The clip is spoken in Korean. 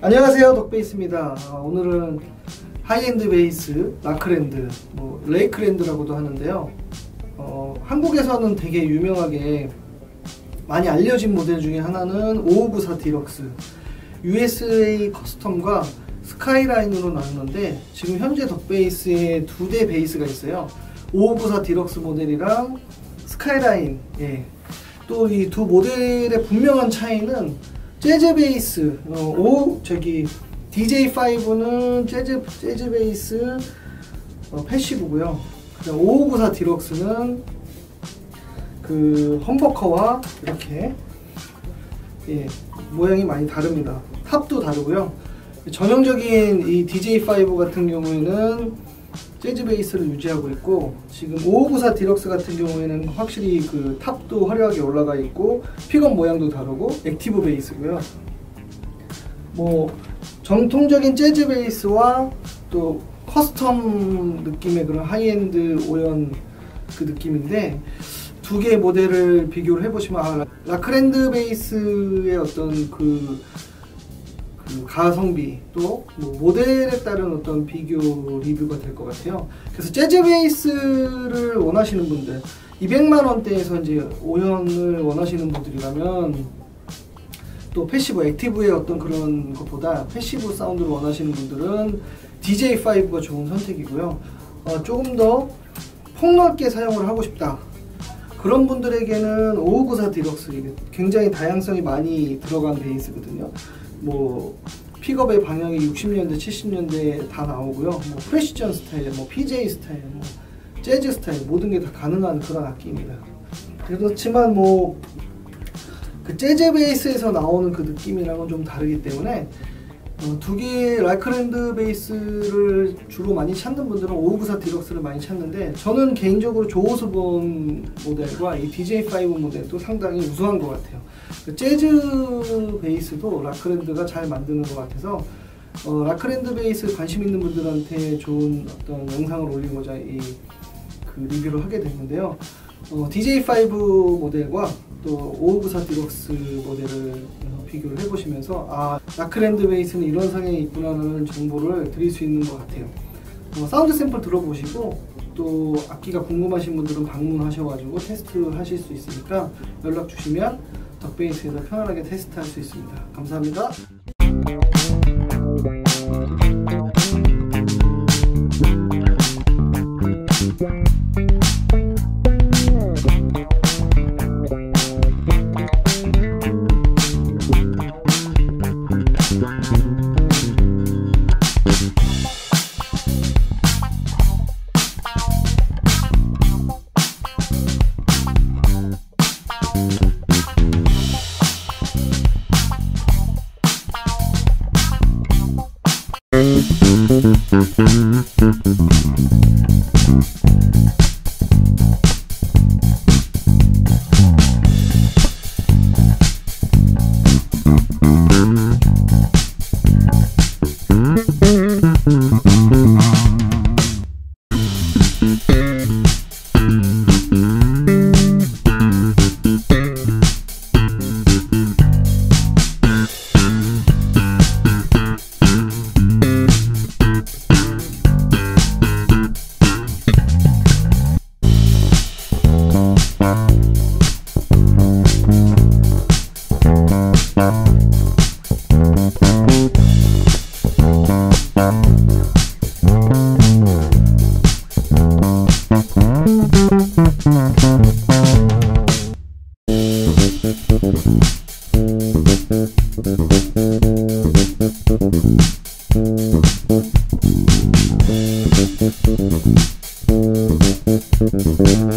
안녕하세요 덕베이스입니다. 아, 오늘은 하이엔드 베이스 라크랜드 뭐 레이크랜드라고도 하는데요. 어, 한국에서는 되게 유명하게 많이 알려진 모델 중에 하나는 5594 디럭스. USA 커스텀과 스카이라인으로 나누는데 지금 현재 덕베이스에 두 대 베이스가 있어요. 5594 디럭스 모델이랑 스카이라인 예. 또 이 두 모델의 분명한 차이는 재즈 베이스 어, 오 저기 DJ5는 재즈 재즈 베이스 어, passive고요. 5594 디럭스는 그 humbucker와 이렇게 예, 모양이 많이 다릅니다. top도 다르고요. 전형적인 이 DJ5 같은 경우에는 재즈 베이스를 유지하고 있고 지금 5594 디럭스 같은 경우에는 확실히 그 top도 화려하게 올라가 있고 픽업 모양도 다르고 active 베이스고요. 뭐 정통적인 재즈 베이스와 또 custom 느낌의 그런 하이엔드 오연 그 느낌인데 두 개의 모델을 비교를 해보시면 아, 라크랜드 베이스의 어떤 그, 그 가성비 또 뭐 모델에 따른 어떤 비교 리뷰가 될 것 같아요. 그래서 재즈 베이스를 원하시는 분들 200만 원대에서 이제 오현을 원하시는 분들이라면 또 passive active의 어떤 그런 것보다 passive 사운드를 원하시는 분들은 DJ5가 좋은 선택이고요. 어, 조금 더 폭넓게 사용을 하고 싶다. 그런 분들에게는 5594 디럭스 굉장히 다양성이 많이 들어간 베이스거든요. 뭐 픽업의 방향이 60년대, 70년대 다 나오고요. 뭐 Precision 스타일, 뭐 PJ 스타일, 뭐 재즈 스타일 모든 게 다 가능한 그런 악기입니다. 그렇지만 뭐 그 재즈 베이스에서 나오는 그 느낌이랑은 좀 다르기 때문에 어, 두 개의 레이크랜드 베이스를 주로 많이 찾는 분들은 5594 디럭스를 많이 찾는데 저는 개인적으로 조 오스본 모델과 이 DJ5 모델도 상당히 우수한 것 같아요. 그 재즈 베이스도 라크랜드가 잘 만드는 것 같아서 어, 라크랜드 베이스 관심 있는 분들한테 좋은 어떤 영상을 올리고자 이 그 리뷰를 하게 됐는데요 어, DJ5 모델과 또5594 디럭스 모델을 비교를 해보시면서 아 라크랜드 베이스는 이런 성향이 있구나라는 정보를 드릴 수 있는 것 같아요. 어, 사운드 샘플 들어보시고 또 악기가 궁금하신 분들은 방문하셔가지고 테스트 하실 수 있으니까 연락 주시면 덕베이스에서 편안하게 테스트 할 수 있습니다. 감사합니다 Mm-hmm. Mm-hmm.